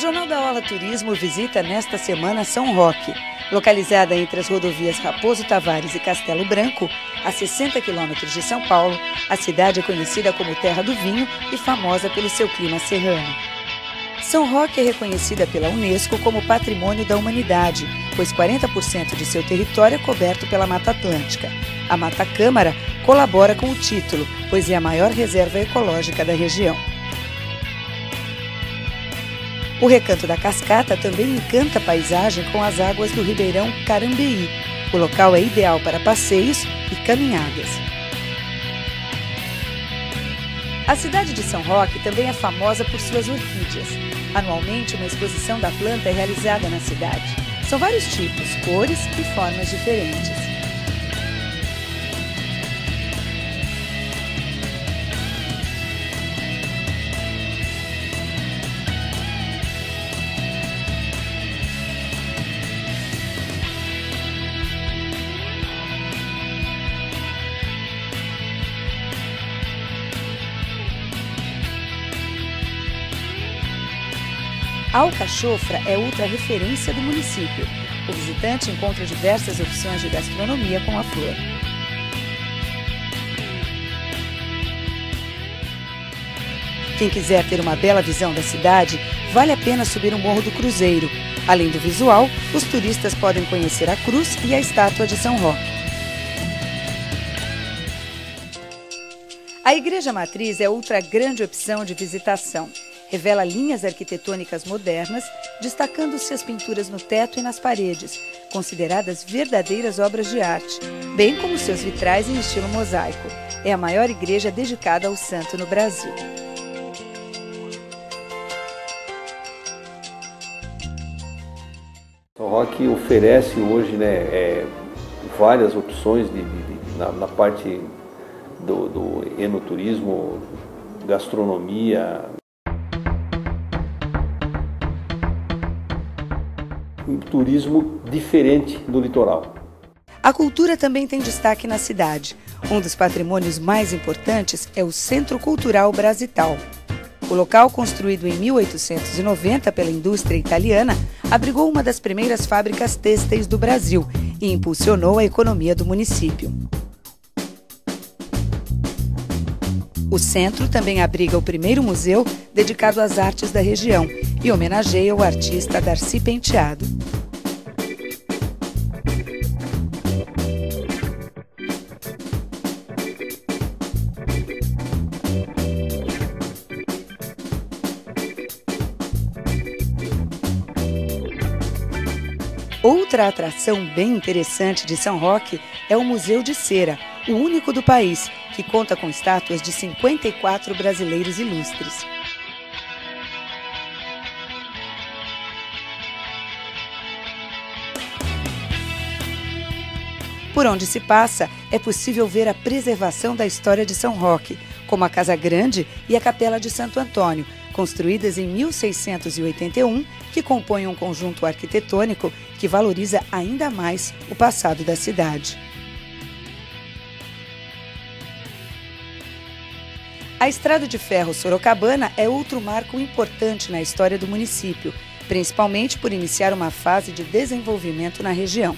Fala Turismo visita nesta semana São Roque. Localizada entre as rodovias Raposo Tavares e Castelo Branco, a 60 quilômetros de São Paulo, a cidade é conhecida como Terra do Vinho e famosa pelo seu clima serrano. São Roque é reconhecida pela Unesco como Patrimônio da Humanidade, pois 40% de seu território é coberto pela Mata Atlântica. A Mata Câmara colabora com o título, pois é a maior reserva ecológica da região. O Recanto da Cascata também encanta a paisagem com as águas do Ribeirão Carambeí. O local é ideal para passeios e caminhadas. A cidade de São Roque também é famosa por suas orquídeas. Anualmente, uma exposição da planta é realizada na cidade. São vários tipos, cores e formas diferentes. Alcachofra é outra referência do município. O visitante encontra diversas opções de gastronomia com a flor. Quem quiser ter uma bela visão da cidade, vale a pena subir o Morro do Cruzeiro. Além do visual, os turistas podem conhecer a cruz e a estátua de São Roque. A Igreja Matriz é outra grande opção de visitação revela linhas arquitetônicas modernas, destacando-se as pinturas no teto e nas paredes, consideradas verdadeiras obras de arte, bem como seus vitrais em estilo mosaico. É a maior igreja dedicada ao santo no Brasil. O Rock oferece hoje né, é, várias opções de, de, de, na, na, parte do, do enoturismo, gastronomia, um turismo diferente do litoral. A cultura também tem destaque na cidade. Um dos patrimônios mais importantes é o Centro Cultural Brasital. O local, construído em 1890 pela indústria italiana, abrigou uma das primeiras fábricas têxteis do Brasil e impulsionou a economia do município. O centro também abriga o primeiro museu dedicado às artes da região e homenageia o artista Darcy Penteado. Outra atração bem interessante de São Roque é o Museu de Cera, o único do país, que conta com estátuas de 54 brasileiros ilustres. Por onde se passa, é possível ver a preservação da história de São Roque, como a Casa Grande e a Capela de Santo Antônio, construídas em 1681, que compõem um conjunto arquitetônico que valoriza ainda mais o passado da cidade. A Estrada de Ferro Sorocabana é outro marco importante na história do município, principalmente por iniciar uma fase de desenvolvimento na região.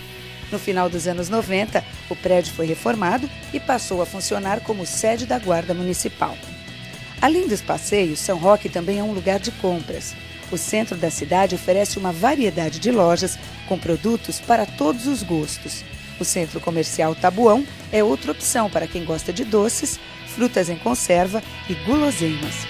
No final dos anos 90, o prédio foi reformado e passou a funcionar como sede da Guarda Municipal. Além dos passeios, São Roque também é um lugar de compras. O centro da cidade oferece uma variedade de lojas com produtos para todos os gostos. O centro comercial Tabuão é outra opção para quem gosta de doces, frutas em conserva e guloseimas.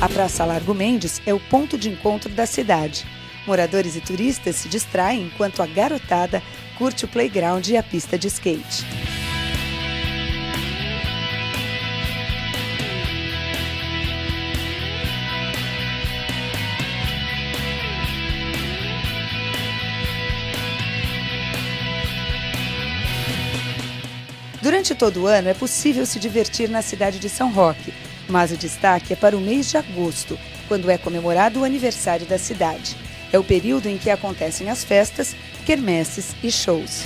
A Praça Largo Mendes é o ponto de encontro da cidade. Moradores e turistas se distraem enquanto a garotada curte o playground e a pista de skate. Durante todo o ano é possível se divertir na cidade de São Roque, mas o destaque é para o mês de agosto, quando é comemorado o aniversário da cidade. É o período em que acontecem as festas, quermesses e shows.